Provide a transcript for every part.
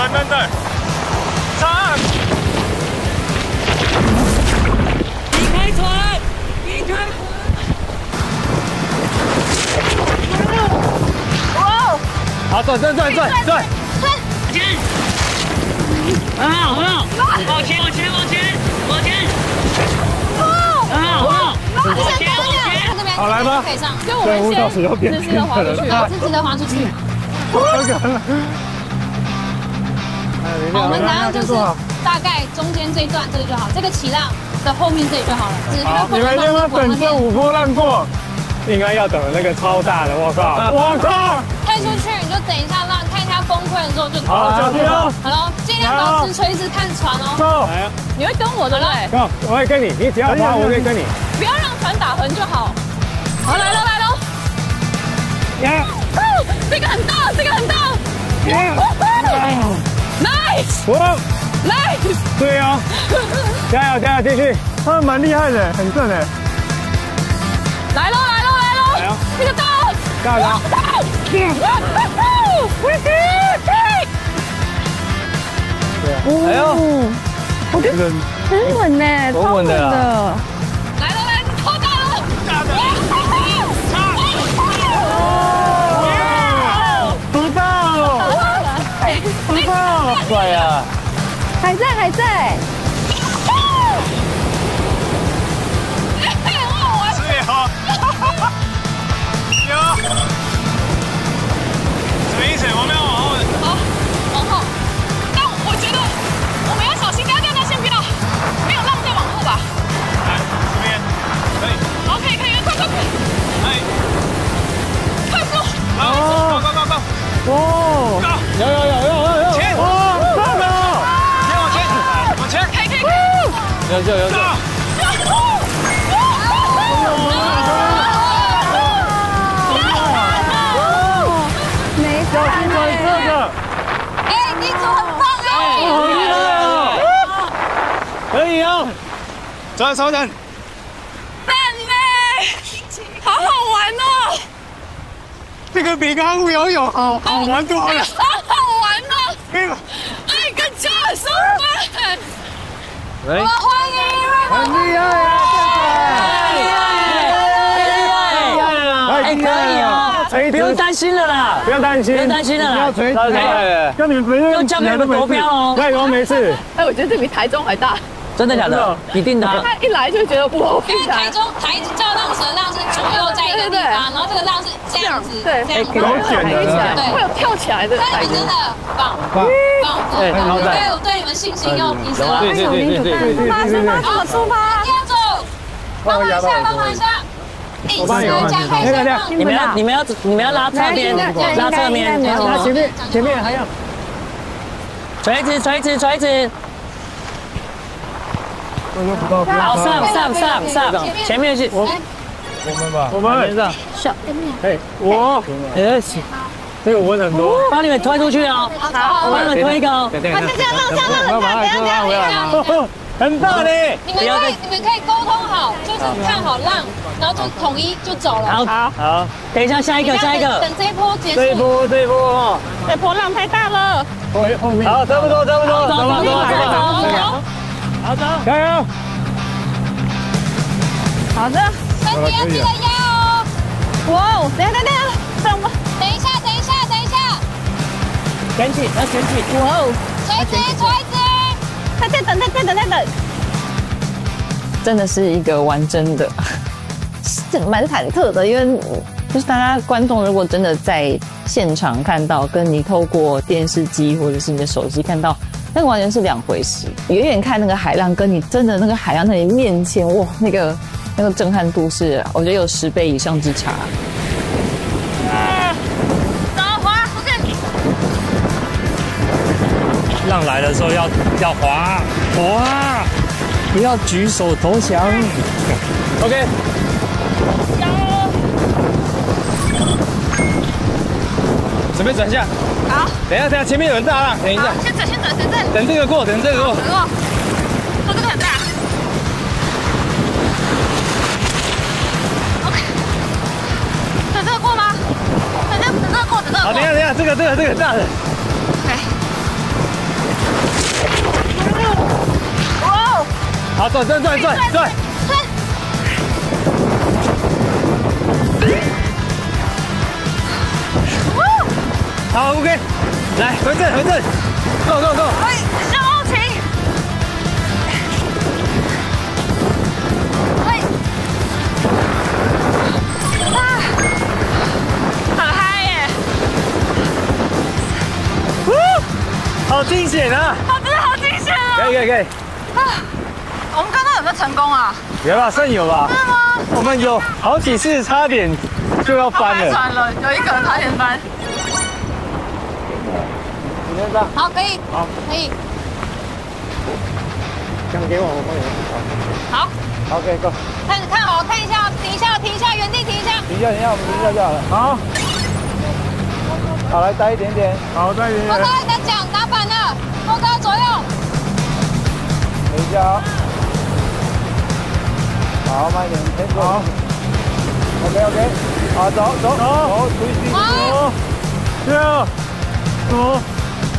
对对对，上！离开船，离开船！哇好，转转转转转，前，很好很好，往前往前往前往前，很好很好，往前往前，好来吧可以上，就我们先直直的滑出去。好，直直的滑出去。好，我们等下就是大概中间这一段这个就好，这个起浪的后面这里就好了。只好，不你们让他等这五波浪过，应该要等那个超大的，我靠，我靠！退出去你就等一下，浪看一下崩溃的时候就好，小心哦，好了，尽量保持垂直看船哦。走，你会跟我对不对？走，我会跟你，你只要滑，我可以跟你。不要让船打横就好。好，来了来了。耶！哦，这个很大，这个很大。耶！Nice! 哇，nice。对哦，加油加油，继续，他们蛮厉害的，很正的，来喽来喽来喽！来哦这个大，加油！大！哎呦，很稳呢，超稳的。帅呀！还在还在，转稍等，蛋嘞，好好玩哦，这个比刚刚游泳好好玩多了，好好玩哦！可以吗？哎，跟家手办，喂，欢迎很厉害啊，厉害了！哎，可以哦，垂直，不用担心了啦。不用担心，不用担心了啦。不要垂直跟你们不用用交给你们夺标哦。加油，没事。哎，我觉得这比台中还大，真的假的？一定的啊。他一来就觉得哇，因为台中台叫浪石的浪是左右在一个地方，然后这个浪是这样子，对这样子。有卷的对会有跳起来的但你们真的棒棒棒，对对，好赞对我对你们信心又提升了。对对对对对对。出发出发，出发？第二组，帮忙一下，帮忙一下。一下浪。你们要你们要你们要拉侧边，拉侧面，拉前面前面还要垂直垂直垂直，好上上。上上，前面是我。我们吧，我们上，哎，我。哎，这个我很多，帮你们推出去哦，我帮你们推一个哦，对对对，慢慢慢慢回来，很大的，你们可以你们可以沟通好，就是看好浪，然后就统一就走了。好，好，等一下下一个下一个。等，这一波结这一束。波这一波。哦，这波浪太大了，后后面。好，差不多差不多，走走走走走，好的，加油，好的，身体要记得压哦。哇哦，等一下等一下，等我，等一下，等一下，等一下，捡起要捡起，哇哦，垂直，垂直。再再等再再等再等，真的是一个玩真的，这蛮忐忑的，因为就是大家观众如果真的在现场看到，跟你透过电视机或者是你的手机看到，那个完全是两回事。远远看那个海浪，跟你真的那个海浪在你面前，哇，那个那个震撼度是，我觉得有十倍以上之差。走滑出去，浪来的时候要要滑滑，不要举手投降。OK，加油，准备转向。好，等一下，等一下，前面有人大浪，等一下，等等这，等这个过，等这个过，等过。它这个很大。OK，等这个过吗？等这，等这个过，等这个。好，等下，等下，这个，这个，这个大的。来。哇哦！好，转转转转转。好，OK，来回正，回正。，Go Go Go！哎，向后停。哎，啊，很嗨耶！好惊险啊！啊，真的好惊险啊！可以可以可以，啊，我们刚刚有没有成功啊？有吧？算有吧？真的吗？我们有好几次差点就要翻了。船了，有一个人差点翻。你先上，好，可以，好，可以，讲给我，我帮你。好，好，OK Go。看看好，看一下，停一下，停一下，原地停一下。停一下，停一下，我们停一下就好了。好。好，来待一点点。好，待一点我刚才在讲打板了，多高左右？等一下啊。好，慢一点，先走。好。OK OK。好，走走走，注意自己。走。对啊。走。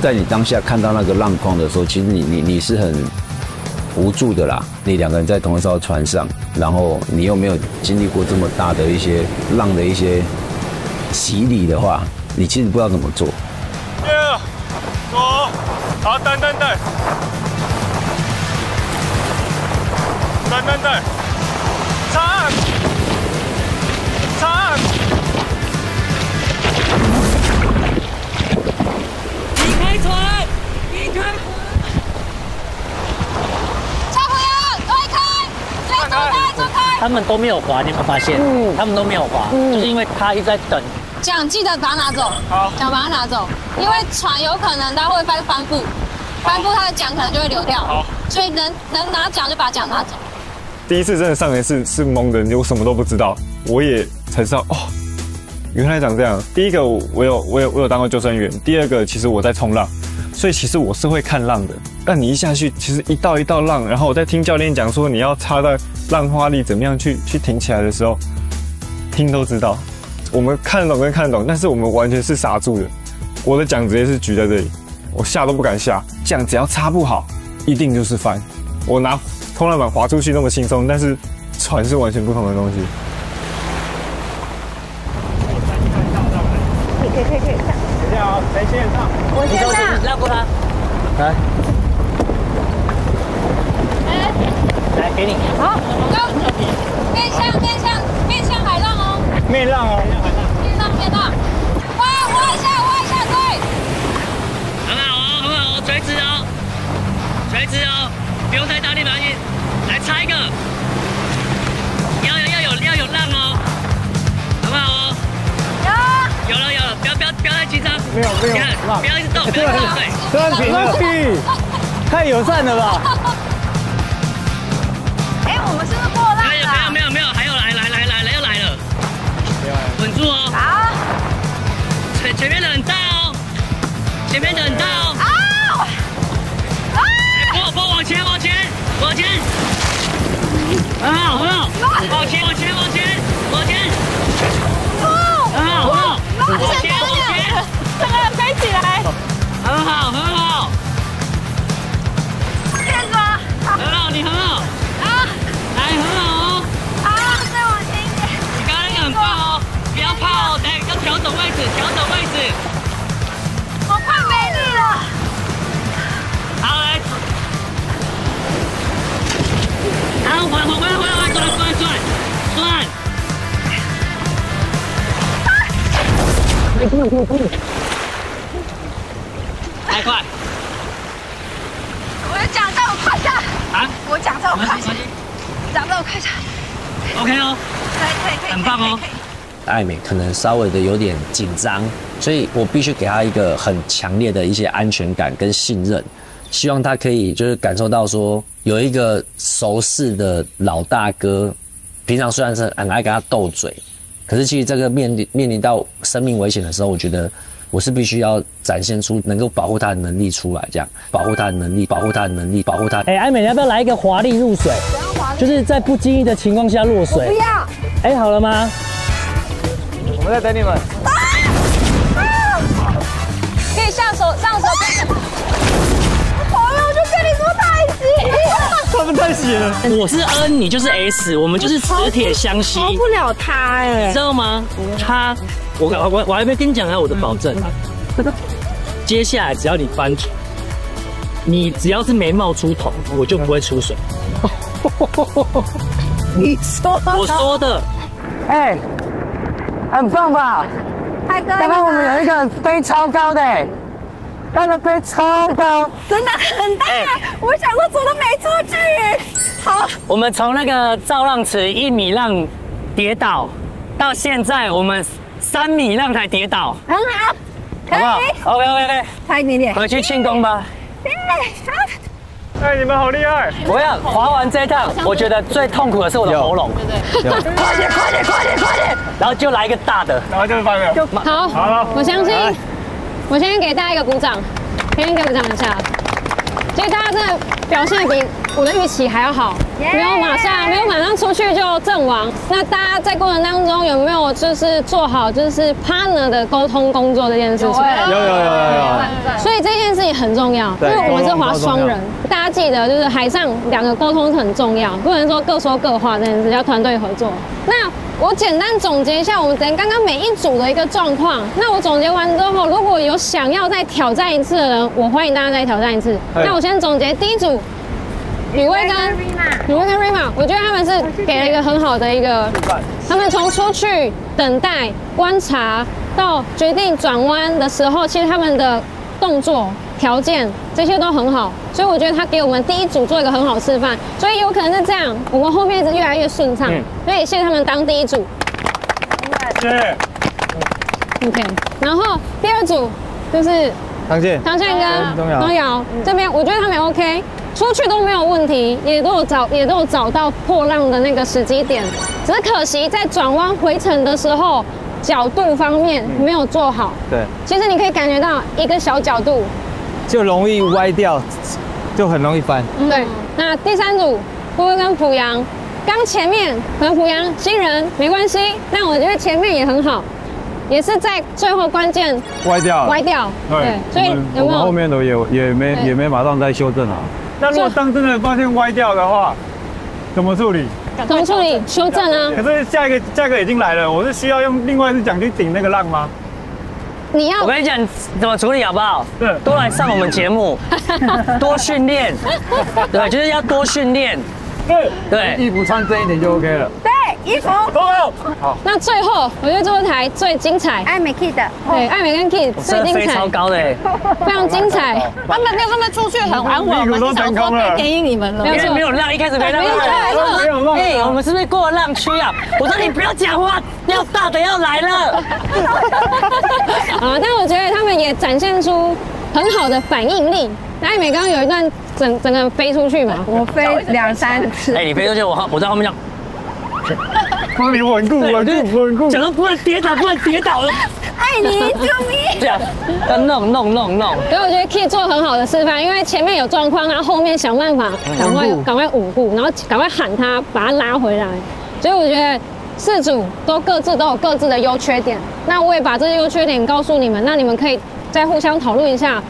在你当下看到那个浪况的时候，其实你你你是很无助的啦。你两个人在同一艘船上，然后你又没有经历过这么大的一些浪的一些洗礼的话，你其实不知道怎么做。六，走。好，等等等。等等等。长。长。开！船，一开！船。小朋友，推开，先走开，走开。他们都没有滑，你有没有发现？嗯，他们都没有滑，就是因为他一直在等。桨记得把它拿走，好桨把它拿走，因为船有可能它会翻帆布，帆布它的桨可能就会流掉，好所以能能拿桨就把桨拿走。第一次真的上来是是懵的，你我什么都不知道，我也才知道哦，原来长这样。第一个我有我有我有当过救生员，第二个其实我在冲浪，所以其实我是会看浪的。但你一下去，其实一道一道浪，然后我在听教练讲说你要插在浪花里怎么样去去挺起来的时候，听都知道。我们看得懂跟看得懂，但是我们完全是傻住的。我的桨直接是举在这里，我下都不敢下，桨只要插不好，一定就是翻。我拿冲浪板滑出去那么轻松，但是船是完全不同的东西。可以可以可以可以。等一下啊，谁先你？先上，绕过他。来，来给你。好，走，面向面向面向海浪哦，面浪哦。面浪面浪，挖挖一下挖一下，对，很好哦，很好哦，垂直哦，垂直哦，不用太大力反应，来猜一个，没有没有你看不要一直动，不要一直动，对，这样平了，太友善了吧？哎，我们是不是过浪没有了？没有没有没有，还有来来来来来又来了，稳住哦，好，前前面的很大哦，前面的很大哦，啊，啊，波波往前往前往前，啊好很好，往前往前往前太快。我的桨在我快下，啊！我讲到我快下没关系，桨在我胯下，，OK 哦，可以可以可以，很棒哦。艾美可能稍微的有点紧张，所以我必须给她一个很强烈的一些安全感跟信任，希望她可以就是感受到说有一个熟识的老大哥，平常虽然是很爱跟他斗嘴，可是其实这个面临面临到生命危险的时候，我觉得我是必须要展现出能够保护他的能力出来，这样保护他的能力，保护他的能力，保护他。哎，艾美，你要不要来一个华丽入水？就是在不经意的情况下落水。不要，哎，好了吗？我们在等你们。可以上手上手。他们太血了。我是 N，你就是 S，我们就是磁铁相吸，逃不了他哎知。道吗？他，我我我我还没跟你讲啊，我的保证。接下来只要你翻出，你只要是没冒出头，我就不会出水。你说我说的，哎，很棒吧？刚刚我们有一个飞超高的，哎，那个飞超高，真的很大，我想说怎么没出去。好，我们从那个造浪池一米浪跌倒，到现在我们三米浪才跌倒，很好，可好不好以，？OK OK OK，差一点点。回去庆功吧。哎，你们好厉害！我要滑完这一趟，我觉得最痛苦的是我的喉咙。快点快点快点快点！然后就来一个大的，然后就是翻了。好，好了我相信，我先给大家一个鼓掌，先给鼓掌一下。其实大家真的表现比我的预期还要好，没有马上没有马上出去就阵亡。那大家在过程当中有没有就是做好就是 partner 的沟通工作这件事情？有有有有有。所以这件事情很重要，因为我们是划沟通超重要双人，大家记得就是海上两个沟通是很重要，不能说各说各话这件事，要团队合作。那我简单总结一下我们刚刚每一组的一个状况。那我总结完之后，如果有想要再挑战一次的人，我欢迎大家再挑战一次。哎那我先总结第一组，吕薇跟吕薇跟瑞玛，我觉得他们是给了一个很好的一个，他们从出去等待、观察到决定转弯的时候，其实他们的动作、条件这些都很好，所以我觉得他给我们第一组做一个很好示范，所以有可能是这样，我们后面是越来越顺畅，所以谢谢他们当第一组。谢。，OK。然后第二组就是唐健，唐健跟东瑶。东瑶这边，我觉得他们 OK，出去都没有问题，也都有找也都有找到破浪的那个时机点，只是可惜在转弯回程的时候，角度方面没有做好。对，其实你可以感觉到一个小角度，就容易歪掉，就很容易翻。对。那第三组，会会跟濮阳，刚前面和濮阳新人没关系，但我觉得前面也很好，也是在最后关键歪掉了。歪掉。对，所以有没有？我们后面的也也没也没马上再修正啊。那如果当真的发现歪掉的话，怎么处理？怎么处理？修正啊！可是下一个价格已经来了，我是需要用另外一只桨去顶那个浪吗？你要我跟你讲怎么处理好不好？对多来上我们节目，多训练，对，就是要多训练，对，对。衣服穿深一点就 OK 了。对，衣服都有。那最后，我觉得这台最精彩，艾美 Kid 的，对，艾美跟 Kid 最精彩超，高的哎，非常精彩，他们没有他们出去很安稳，屁股都成功了。便宜你们了没有错因为没，有浪，一开始没浪，没有错没有浪。哎，我们是不是过了浪区啊？我说你不要讲话，要大的要来了。啊，但我觉得他们也展现出很好的反应力。艾美刚刚有一段整整个飞出去嘛，我飞两三次，哎，你飞出去，我后我在后面讲，帮你稳固，稳固，稳固。讲到不能跌倒，不能跌倒了，爱你救命！这样要弄弄弄弄。所以我觉得 Kid 做很好的示范，因为前面有状况，然后后面想办法赶快赶快稳固，然后赶快喊他把他拉回来。所以我觉得四组都各自都有各自的优缺点，那我也把这些优缺点告诉你们，那你们可以再互相讨论一下，